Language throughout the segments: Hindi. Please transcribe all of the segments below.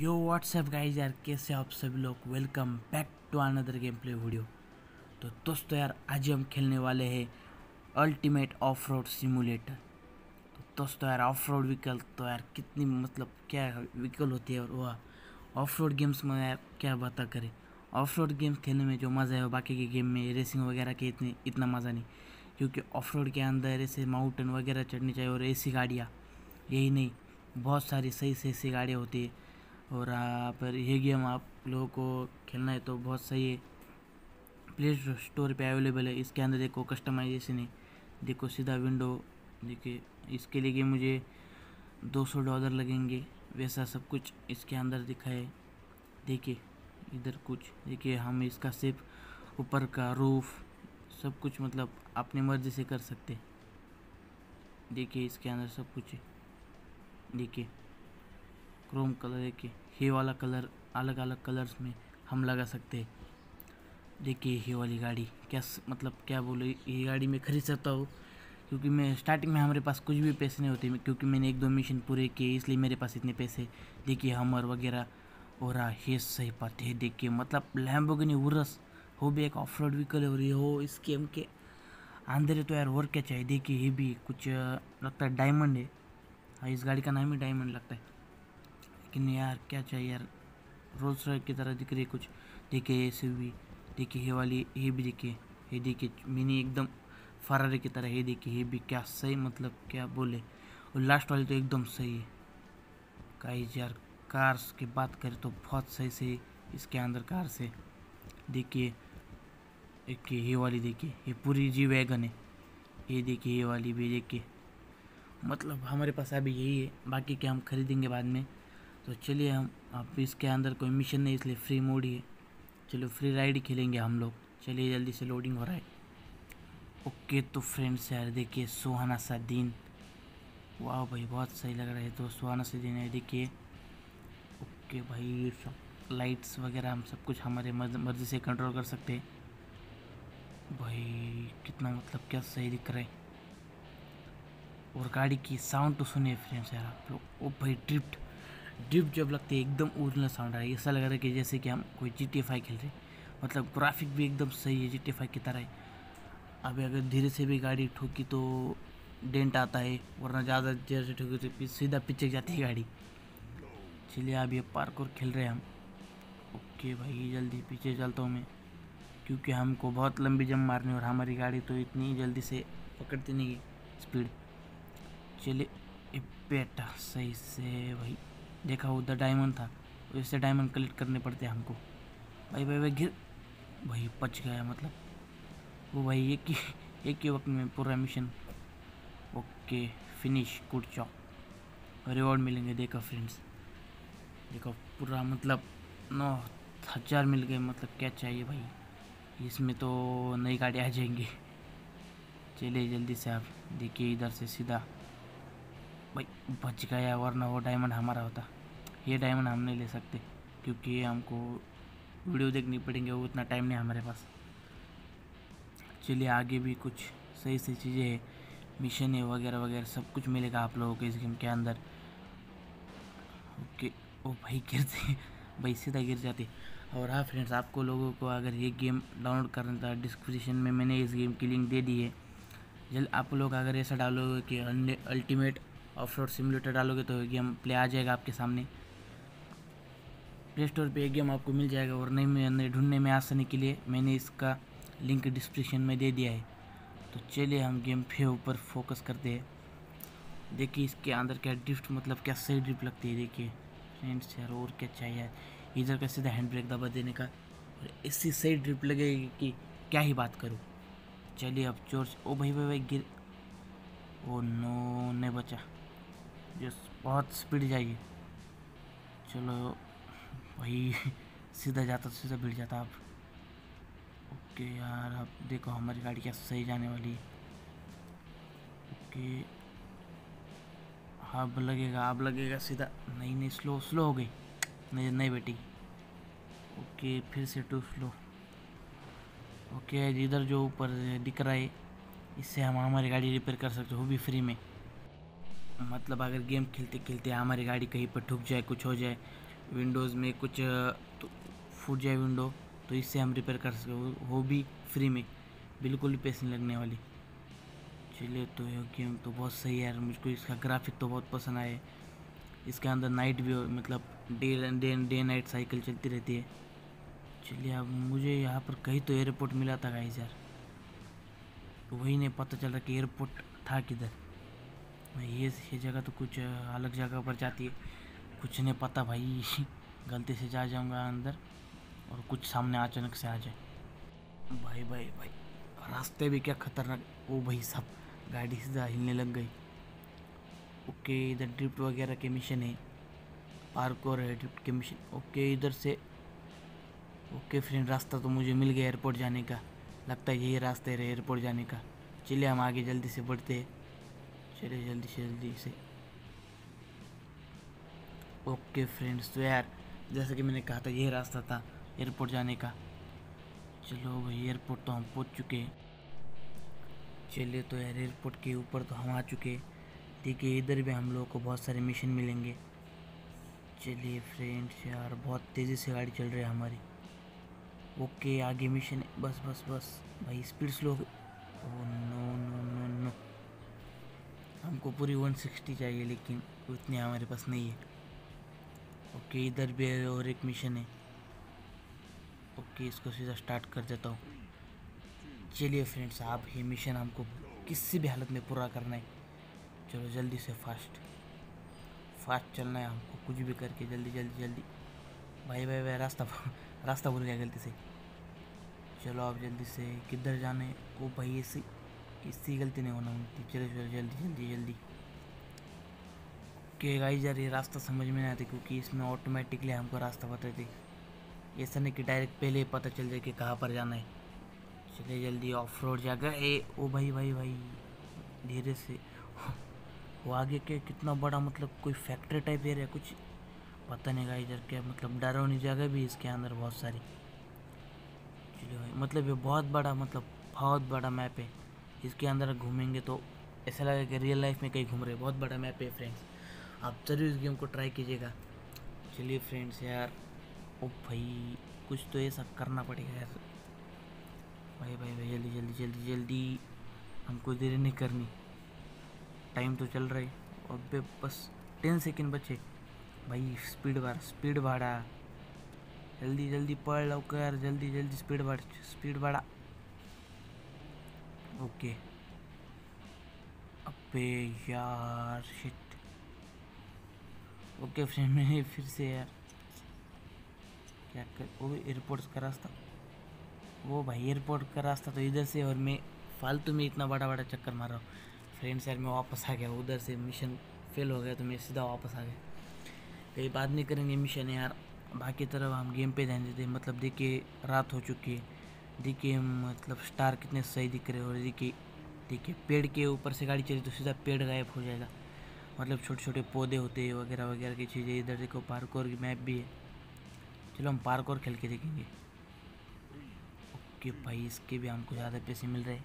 यो व्हाट्सएप गाइज़ यार, कैसे आप सभी लोग? Welcome back to another game play video तो दोस्तों यार, आज हम खेलने वाले हैं अल्टीमेट ऑफ़ रोड सिमुलेटर तो दोस्तों यार ऑफ़ रोड व्हीकल तो यार, कितनी मतलब क्या व्हीकल होती है और वह ऑफ़ रोड गेम्स में यार क्या बता करें? ऑफ़ रोड गेम्स खेलने में जो मज़ा है, वो बाकी के गेम में रेसिंग वगैरह के इतनी, इतना मज़ा नहीं. क्योंकि ऑफ़ रोड के अंदर ऐसे माउंटेन वगैरह चढ़नी चाहिए और ऐसी गाड़ियाँ. यही नहीं, बहुत सारी सही से सी गाड़ियाँ होती है. और यहाँ पर ये गेम आप लोगों को खेलना है तो बहुत सही है। प्ले स्टोर पे अवेलेबल है। इसके अंदर देखो कस्टमाइजेशन है। देखो सीधा विंडो देखिए, इसके लिए मुझे 200 डॉलर लगेंगे। वैसा सब कुछ इसके अंदर दिखा है। देखिए, इधर कुछ, देखिए, हम इसका सिर्फ़ ऊपर का रूफ सब कुछ मतलब अपनी मर्ज़ी से कर सकते देखिए, इसके अंदर सब कुछ देखिए क्रोम कलर देखिए ये वाला कलर अलग अलग कलर्स में हम लगा सकते हैं। देखिए ये वाली गाड़ी, क्या मतलब क्या बोले, ये गाड़ी मैं खरीद सकता हूँ। क्योंकि मैं स्टार्टिंग में हमारे पास कुछ भी पैसे नहीं होते, क्योंकि मैंने एक दो मिशन पूरे किए, इसलिए मेरे पास इतने पैसे। देखिए हमर वगैरह, और ये सही बात है, देखिए मतलब लैम्बोगिनी उरस हो भी एक ऑफ़ रोड व्हीकल है ये हो इस गेम के अंदर तो यार और क्या चाहिए। देखिए, ये भी कुछ लगता है डायमंड है। हाँ इस गाड़ी का नाम ही डायमंड लगता है। लेकिन यार, क्या चाहिए यार? रोल्स रॉय की तरह दिख रही है कुछ। देखिए ये भी देखिए ये वाली, ये भी देखिए, ये देखिए मिनी एकदम फरारे की तरह, ये देखिए, ये भी क्या सही मतलब क्या बोले। और लास्ट वाली तो एकदम सही है। गाइस यार कार्स की बात करें तो बहुत सही सही इसके अंदर कार से। देखिए, एक ये वाली देखिए, ये पूरी जी वैगन है। ये देखिए, ये वाली भी देखिए। मतलब हमारे पास अभी यही है, बाकी क्या हम खरीदेंगे बाद में? तो चलिए हम अब इसके अंदर कोई मिशन नहीं, इसलिए फ्री मोड ही है। चलो फ्री राइड खेलेंगे हम लोग। चलिए जल्दी से लोडिंग हो रहा है। ओके तो फ्रेंड्स यार, देखिए सुहाना सा दिन। वाह भाई, बहुत सही लग रहा है तो सुहाना सा दिन है, देखिए। ओके भाई, सब लाइट्स वगैरह हम सब कुछ हमारे मर्ज़ी से कंट्रोल कर सकते हैं। भाई, कितना मतलब क्या सही दिख रहा है। और गाड़ी की साउंड तो सुनिए फ्रेंड्स यार, आप लोग। ओ भाई ड्रिफ्ट ड्रिप जब लगती है, एकदम ओरिजिनल साउंड आ रहा है। ऐसा लग रहा है कि जैसे कि हम कोई जी टी खेल रहे मतलब ग्राफिक भी एकदम सही है जी टी की तरह। है अभी अगर धीरे से भी गाड़ी ठोकी तो डेंट आता है, वरना ज़्यादा देर से ठोकी तो सीधा पीछे जाती है गाड़ी। चलिए अभी ये पार्क और खेल रहे हैं हम। ओके भाई, जल्दी पीछे चलता हूँ मैं। क्योंकि हमको बहुत लंबी जम मारनी और हमारी गाड़ी तो इतनी जल्दी से पकड़ती नहीं है स्पीड चलिए बेटा सही से भाई। देखा उधर डायमंड था वैसे डायमंड कलेक्ट करने पड़ते हैं हमको। भाई भाई भाई, गिर। भाई, पच गया मतलब। वो भाई एक ही एक ही वक्त में पूरा mission okay finish good job reward मिलेंगे, देखो फ्रेंड्स देखो, पूरा मतलब नौ हज़ार मिल गए मतलब क्या चाहिए भाई? इसमें तो नई गाड़ी आ जाएँगी। चलिए जल्दी से आप देखिए इधर से सीधा। भाई, बच गया वरना वो डायमंड हमारा होता। ये डायमंड हम नहीं ले सकते, क्योंकि हमको वीडियो देखनी पड़ेंगे, वो इतना टाइम नहीं हमारे पास। चलिए, आगे भी कुछ सही सही चीज़ें हैं। मिशन है वगैरह वगैरह, सब कुछ मिलेगा आप लोगों को इस गेम के अंदर। ओके, ओ भाई गिरते भाई, सीधा गिर जाते और हाँ फ्रेंड्स आपको लोगों को अगर ये गेम डाउनलोड करना था डिस्क्रिप्शन में मैंने इस गेम की लिंक दे दी है। जल्द आप लोग अगर ऐसा डालोगे कि अल्टीमेट ऑफ़ रोड सिमुलेटर डालोगे तो गेम प्ले आ जाएगा आपके सामने। प्ले स्टोर पर गेम आपको मिल जाएगा और नई में ढूँढने में आसानी के लिए मैंने इसका लिंक डिस्क्रिप्शन में दे दिया है। तो चलिए हम गेम पे ऊपर फोकस करते हैं। देखिए इसके अंदर क्या ड्रिफ्ट मतलब क्या सही ड्रिफ्ट लगती है, देखिए। फ्रेंड्स यार, और क्या चाहिए इधर का सीधा हैंड ब्रेक दबा देने का। और इससे सही ड्रिप लगेगी कि क्या ही बात करूँ। चलिए अब चोर ओ भाई भाई भाई, गिर। ओ नो नहीं बचा। यस, बहुत स्पीड जाएगी। चलो भाई सीधा जाता सीधा भिड़ जाता आप। ओके यार, अब देखो हमारी गाड़ी क्या सही जाने वाली ओके अब लगेगा अब लगेगा सीधा। नहीं नहीं स्लो स्लो हो गई। नहीं नहीं बेटी ओके फिर से टू स्लो ओके इधर जो ऊपर दिख रहा है, इससे हम हमारी गाड़ी रिपेयर कर सकते हो भी फ्री में। मतलब अगर गेम खेलते खेलते हमारी गाड़ी कहीं पर ठुक जाए कुछ हो जाए विंडोज़ में कुछ तो फूट जाए विंडो तो इससे हम रिपेयर कर सकते वो, भी फ्री में बिल्कुल भी पैसे नहीं लगने वाली। चलिए तो ये गेम तो बहुत सही है यार मुझको इसका ग्राफिक तो बहुत पसंद आया इसके अंदर नाइट भी मतलब day day day night cycle चलती रहती है। चलिए अब मुझे यहाँ पर कहीं तो एयरपोर्ट मिला था गाइस यार। वही नहीं पता चल रहा कि एयरपोर्ट था किधर। ये ये जगह तो कुछ अलग जगह पर जाती है। कुछ नहीं पता भाई, गलती से जा जाऊँगा अंदर और कुछ सामने अचानक से आ जाए। भाई भाई भाई, रास्ते भी क्या खतरनाक। ओ भाई सब गाड़ी सीधा हिलने लग गई। ओके, इधर ड्रिफ्ट वगैरह के मिशन है। पार्क और ड्रिफ्ट के मिशन। ओके, इधर से। ओके फ्रेंड, रास्ता तो मुझे मिल गया एयरपोर्ट जाने का। लगता है यही रास्ता है एयरपोर्ट जाने का। चलिए हम आगे जल्दी से बढ़ते हैं। चलिए जल्दी से जल्दी से। ओके फ्रेंड्स तो यार, जैसा कि मैंने कहा था यही रास्ता था एयरपोर्ट जाने का। चलो, भाई एयरपोर्ट तो हम पहुँच चुके हैं। चलिए तो यार एयरपोर्ट के ऊपर तो हम आ चुके ठीक है इधर भी हम लोगों को बहुत सारे मिशन मिलेंगे। चलिए फ्रेंड्स यार, बहुत तेज़ी से गाड़ी चल रही है हमारी। ओके आगे मिशन बस बस बस। भाई स्पीड स्लो नो हमको पूरी 160 चाहिए, लेकिन उतनी हमारे पास नहीं है। ओके, इधर भी है और एक मिशन है। ओके, इसको सीधा स्टार्ट कर देता हूँ। चलिए फ्रेंड्स आप ये मिशन हमको किसी भी हालत में पूरा करना है। चलो, जल्दी से फास्ट फास्ट चलना है हमको, कुछ भी करके जल्दी जल्दी जल्दी। भाई भाई भाई, रास्ता रास्ता भूल गया गलती से। चलो आप जल्दी से किधर जाने ओ भाई, ऐसी इसकी गलती नहीं होना उनकी चलो चलो, जल्दी जल्दी जल्दी। के गाई रही है रास्ता समझ में नहीं आता क्योंकि इसमें ऑटोमेटिकली हमको रास्ता बताती ऐसा नहीं कि डायरेक्ट पहले पता चल जाए कि कहाँ पर जाना है। चलिए जल्दी ऑफ़ रोड जाकर, ए, ओ भाई भाई भाई, धीरे से। वो आगे के कितना बड़ा मतलब कोई फैक्ट्री टाइप एरिया कुछ पता नहीं गाई इधर क्या मतलब डरावनी जगह भी इसके अंदर बहुत सारी। चलिए भाई मतलब ये बहुत बड़ा मतलब बहुत बड़ा मैप है। इसके अंदर घूमेंगे तो ऐसा लगेगा कि रियल लाइफ में कहीं घूम रहे बहुत बड़ा मैप है फ्रेंड्स आप ज़रूर इस गेम को ट्राई कीजिएगा। चलिए फ्रेंड्स यार. ओ भाई, कुछ तो ऐसा करना पड़ेगा यार. भाई भाई भाई, जल्दी जल्दी जल्दी जल्दी. हमको देरी नहीं करनी. टाइम तो चल रहा है. और बे, बस टेन सेकेंड बचे. भाई स्पीड बार स्पीड बढ़ा. जल्दी जल्दी पढ़ लो कर जल्दी जल्दी स्पीड बढ़ स्पीड बढ़ा. ओके। अबे यार शिट ओके फ्रेंड मैंने फिर से यार, क्या कर, वो एयरपोर्ट का रास्ता। वो भाई एयरपोर्ट का रास्ता तो इधर से और मैं फालतू में इतना बड़ा बड़ा चक्कर मार रहा हूँ। फ्रेंड्स यार, मैं वापस आ गया उधर से मिशन फेल हो गया तो मैं सीधा वापस आ गया। कहीं बात नहीं करेंगे मिशन यार। बाकी तरफ़ हम गेम पे ध्यान देते मतलब देखिए, रात हो चुकी है। देखिए मतलब स्टार कितने सही दिख रहे और देखिए देखिए, पेड़ के ऊपर से गाड़ी चली तो सीधा पेड़ गायब हो जाएगा। मतलब छोटे छोटे पौधे होते हैं वगैरह वगैरह की चीज़ें इधर, देखो पार्क और मैप भी है। चलो, हम पार्क और खेल के देखेंगे। ओके भाई, इसके भी हमको ज़्यादा पैसे मिल रहे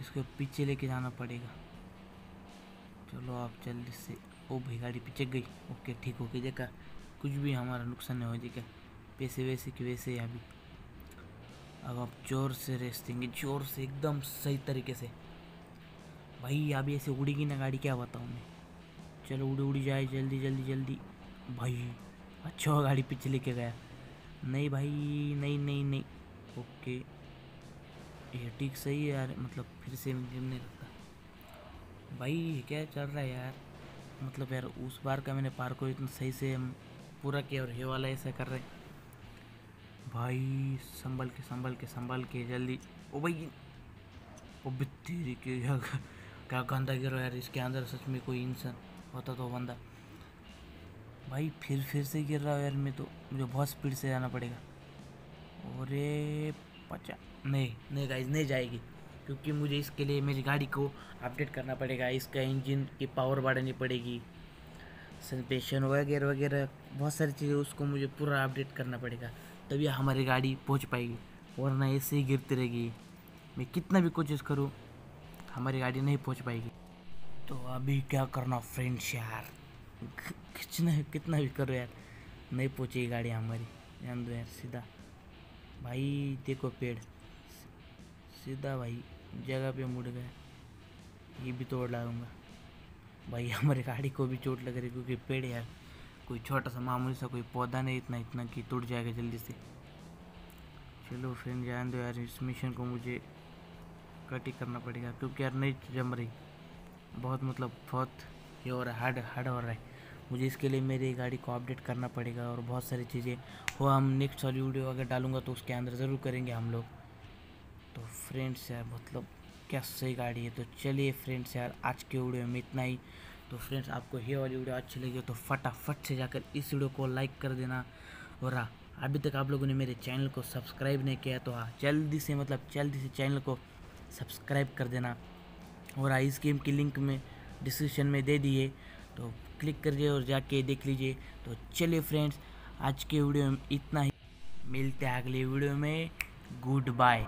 इसको पीछे लेके जाना पड़ेगा। चलो, आप जल्दी से, ओ भाई, गाड़ी पीछे गई। ओके, ठीक हो गई, देखा। कुछ भी हमारा नुकसान नहीं हो, देखा। पैसे वैसे कि वैसे अभी। अब आप ज़ोर से रेस देंगे, ज़ोर से एकदम सही तरीके से। भाई अभी ऐसे उड़ेगी ना गाड़ी, क्या बताऊँ मैं? चलो, उड़ी उड़ी, जाए, जल्दी जल्दी जल्दी। भाई अच्छा गाड़ी पीछे लेके गया। नहीं भाई, नहीं नहीं नहीं। ओके। ये ठीक सही है यार मतलब फिर से नहीं लगता। भाई क्या चल रहा है यार? मतलब यार, उस बार का मैंने पार को इतना सही से पूरा किया और ये वाला ऐसा कर रहे भाई, संभल के संभल के संभल के, जल्दी। ओ भाई, ओ तेरी के, क्या गंदा गिरो यार, इसके अंदर सच में कोई इंसान होता तो बंदा। भाई, फिर फिर से गिर रहा है यार मैं तो मुझे बहुत स्पीड से जाना पड़ेगा। और पचा, नहीं नहीं गाइज़ नहीं जाएगी, क्योंकि मुझे इसके लिए, मेरी गाड़ी को अपडेट करना पड़ेगा। इसका इंजन की पावर बढ़ानी पड़ेगी। सस्पेंशन वगैरह वगैरह, बहुत सारी चीज़ें, उसको मुझे पूरा अपडेट करना पड़ेगा। तभी हमारी गाड़ी पहुँच पाएगी, वरना ऐसे ही गिरती रहेगी। मैं कितना भी कोशिश करूँ, हमारी गाड़ी नहीं पहुँच पाएगी। तो अभी क्या करना फ्रेंड्स यार? कितना कितना भी करो यार, नहीं पहुँचेगी गाड़ी हमारी। ध्यान दो यार, सीधा। भाई, देखो पेड़। सीधा भाई, जगह पे मुड़ गए। ये भी तोड़ लाऊँगा भाई, हमारी गाड़ी को भी चोट लग रही क्योंकि पेड़ यार। कोई छोटा सा मामूली सा कोई पौधा नहीं, इतना इतना कि टूट जाएगा जल्दी से। चलो फ्रेंड जान दो यार, इस मिशन को मुझे कट ही करना पड़ेगा, क्योंकि यार नहीं जम रही। बहुत मतलब बहुत ये हो रहा है हार्ड हार्ड हो रहा है। मुझे इसके लिए मेरी गाड़ी को अपडेट करना पड़ेगा और बहुत सारी चीज़ें। वो हम नेक्स्ट वाली वीडियो अगर डालूँगा तो उसके अंदर ज़रूर करेंगे हम लोग। तो फ्रेंड्स यार मतलब क्या सही गाड़ी है। तो चलिए फ्रेंड्स यार, आज के वीडियो में इतना ही। तो फ्रेंड्स, आपको ये वाली वीडियो अच्छी लगी हो तो फटाफट से जाकर इस वीडियो को लाइक कर देना। और हाँ अभी तक आप लोगों ने मेरे चैनल को सब्सक्राइब नहीं किया तो हाँ जल्दी से मतलब जल्दी से चैनल को सब्सक्राइब कर देना। और हाँ इस गेम की लिंक में डिस्क्रिप्शन में दे दिए तो क्लिक करिए और जाके देख लीजिए। तो चलिए फ्रेंड्स, आज के वीडियो में इतना ही। मिलते हैं अगले वीडियो में। Good bye.